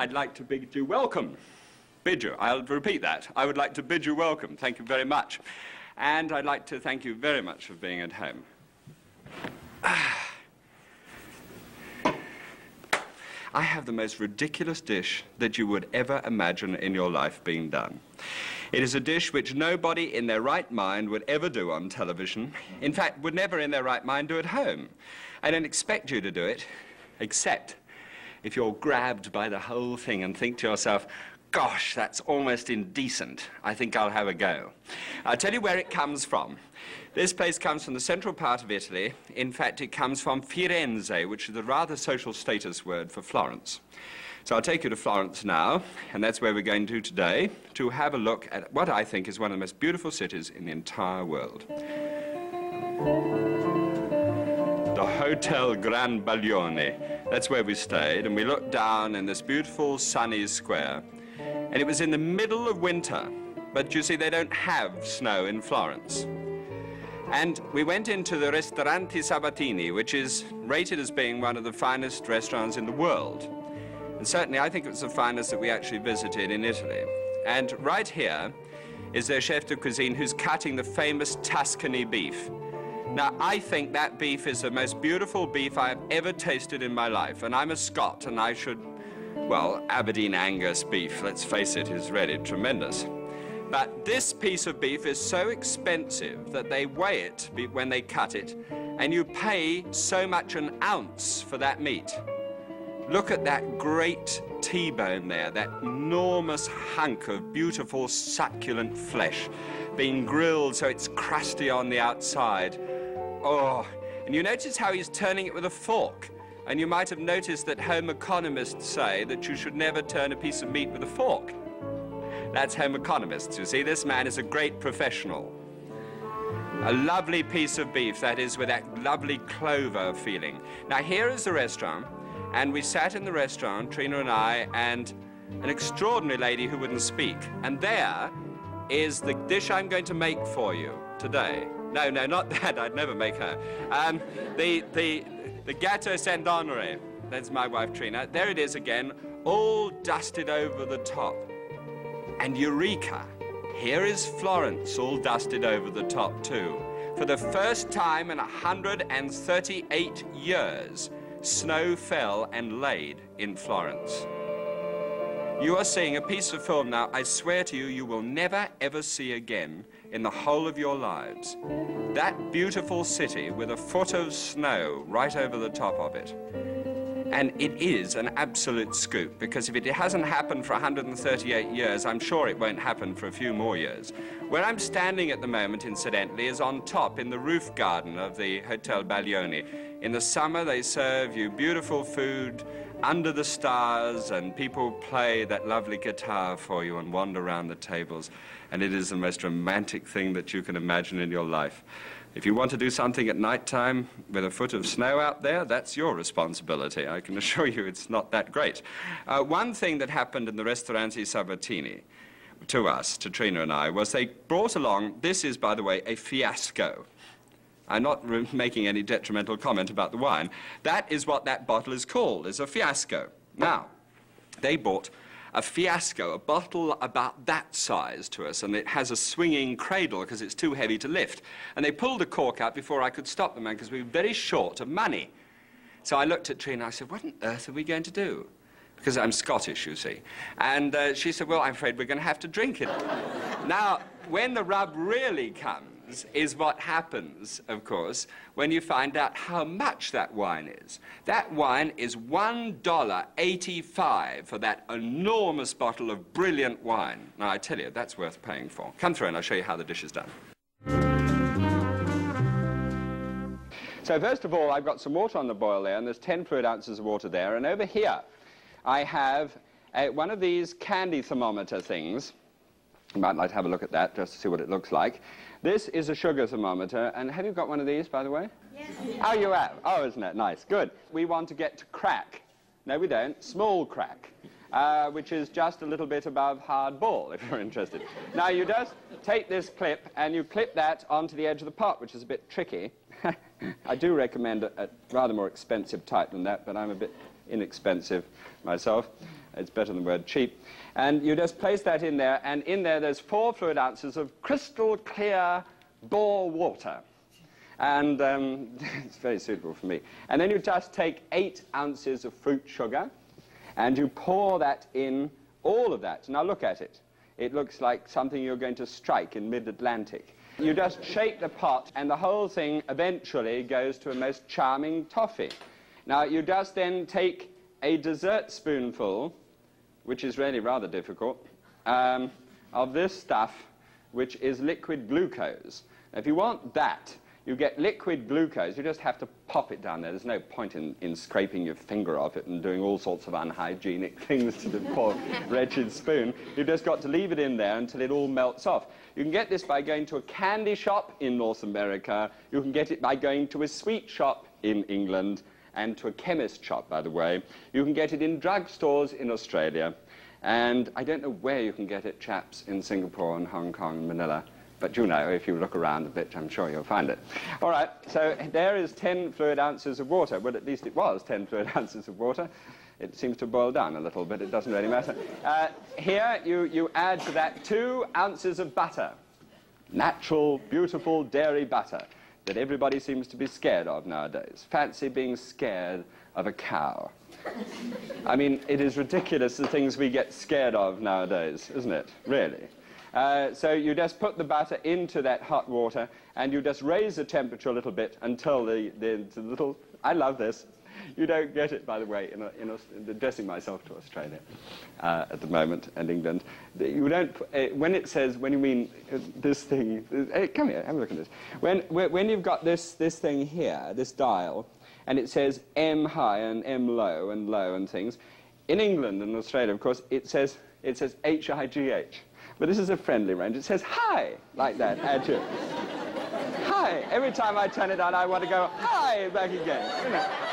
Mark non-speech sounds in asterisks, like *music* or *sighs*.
I'd like to bid you welcome. Bid you. I'll repeat that. I would like to bid you welcome. Thank you very much. And I'd like to thank you very much for being at home. *sighs* I have the most ridiculous dish that you would ever imagine in your life being done. It is a dish which nobody in their right mind would ever do on television. In fact, would never in their right mind do at home. I don't expect you to do it, except if you're grabbed by the whole thing and think to yourself, gosh, that's almost indecent. I think I'll have a go. I'll tell you where it comes from. This place comes from the central part of Italy. In fact, it comes from Firenze, which is a rather social status word for Florence. So I'll take you to Florence now, and that's where we're going to today, to have a look at what I think is one of the most beautiful cities in the entire world. The Hotel Gran Baglioni. That's where we stayed, and we looked down in this beautiful sunny square. And it was in the middle of winter, but you see, they don't have snow in Florence. And we went into the Ristorante Sabatini, which is rated as being one of the finest restaurants in the world. And certainly I think it was the finest that we actually visited in Italy. And right here is their chef de cuisine who's cutting the famous Tuscany beef. Now, I think that beef is the most beautiful beef I've ever tasted in my life. And I'm a Scot, and I should, well, Aberdeen Angus beef, let's face it, is really tremendous. But this piece of beef is so expensive that they weigh it when they cut it, and you pay so much an ounce for that meat. Look at that great T-bone there, that enormous hunk of beautiful succulent flesh being grilled so it's crusty on the outside. Oh, and you notice how he's turning it with a fork. And you might have noticed that home economists say that you should never turn a piece of meat with a fork. That's home economists, you see. This man is a great professional. A lovely piece of beef, that is, with that lovely clover feeling. Now, here is the restaurant. And we sat in the restaurant, Treena and I, and an extraordinary lady who wouldn't speak. And there is the dish I'm going to make for you today. No, no, not *laughs* that. I'd never make her. Um, the, the, the Gâteau Saint-Honoré. That's my wife, Treena. There it is again, all dusted over the top. And Eureka! Here is Florence, all dusted over the top, too. For the first time in 138 years, snow fell and laid in Florence. You are seeing a piece of film now I swear to you you will never ever see again in the whole of your lives. That beautiful city with a foot of snow right over the top of it. And it is an absolute scoop because if it hasn't happened for 138 years, I'm sure it won't happen for a few more years. Where I'm standing at the moment, incidentally, is on top in the roof garden of the Hotel Baglioni. In the summer, they serve you beautiful food under the stars, and people play that lovely guitar for you and wander around the tables. And it is the most romantic thing that you can imagine in your life. If you want to do something at night time with a foot of snow out there, that's your responsibility. I can *laughs* assure you it's not that great. Uh, one thing that happened in the Ristorante Sabatini to us, to Treena and I, was they brought along, this is, by the way, a fiasco. I'm not *laughs* making any detrimental comment about the wine. That is what that bottle is called, is a fiasco. Now, they bought a fiasco, a bottle about that size to us, and it has a swinging cradle because it's too heavy to lift. And they pulled the cork out before I could stop them, because we were very short of money. So I looked at Treena and I said, what on earth are we going to do? Because I'm Scottish, you see. And uh, she said, well, I'm afraid we're going to have to drink it. *laughs* now, when the rub really comes, happens is what happens, of course, when you find out how much that wine is. That wine is $1.85 for that enormous bottle of brilliant wine. Now, I tell you, that's worth paying for. Come through and I'll show you how the dish is done. So first of all, I've got some water on the boil there, and there's 10 fluid ounces of water there. And over here, I have a, one of these candy thermometer things. You might like to have a look at that just to see what it looks like. This is a sugar thermometer, and have you got one of these, by the way? Yes. Oh, you have? Oh, isn't it nice? Good. We want to get to crack. No, we don't. Small crack, uh, which is just a little bit above hard ball, if you're interested. now, you just take this clip, and you clip that onto the edge of the pot, which is a bit tricky. *laughs* I do recommend a, a rather more expensive type than that, but I'm a bit inexpensive myself. It's better than the word cheap. And you just place that in there, and in there there's four fluid ounces of crystal clear bore water. And um, *laughs* it's very suitable for me. And then you just take eight ounces of fruit sugar, and you pour that in, all of that. Now look at it. It looks like something you're going to strike in mid-Atlantic. You just shake the pot, and the whole thing eventually goes to a most charming toffee. Now, you just then take a dessert spoonful, which is really rather difficult, um, of this stuff, which is liquid glucose. Now, if you want that, you get liquid glucose. You just have to pop it down there. There's no point in, in scraping your finger off it and doing all sorts of unhygienic *laughs* things to the poor *laughs* wretched spoon. You've just got to leave it in there until it all melts off. You can get this by going to a candy shop in North America. You can get it by going to a sweet shop in England and to a chemist shop, by the way. You can get it in drugstores in Australia. And I don't know where you can get it, chaps, in Singapore and Hong Kong and Manila. But you know, if you look around a bit, I'm sure you'll find it. All right, so there is 10 fluid ounces of water. Well, at least it was 10 *laughs* fluid ounces of water. It seems to boil down a little bit. It doesn't really matter. Uh, here, you, you add to that two ounces of butter. Natural, beautiful dairy butter that everybody seems to be scared of nowadays. Fancy being scared of a cow. I mean, it is ridiculous the things we get scared of nowadays, isn't it? Really. Uh, so you just put the butter into that hot water and you just raise the temperature a little bit until the, the, the little, I love this. *laughs* You don't get it, by the way, in, a, in a, addressing myself to Australia uh, at the moment and England. You don't, uh, when it says, when you mean uh, this thing, uh, come here, have a look at this. When, when you've got this, this thing here, this dial, and it says M high and M low and low and things, in England and Australia, of course, it says, it says H-I-G-H. But this is a friendly range. It says hi, like that, *laughs* to it. hi. Every time I turn it on, I want to go hi back again. You know.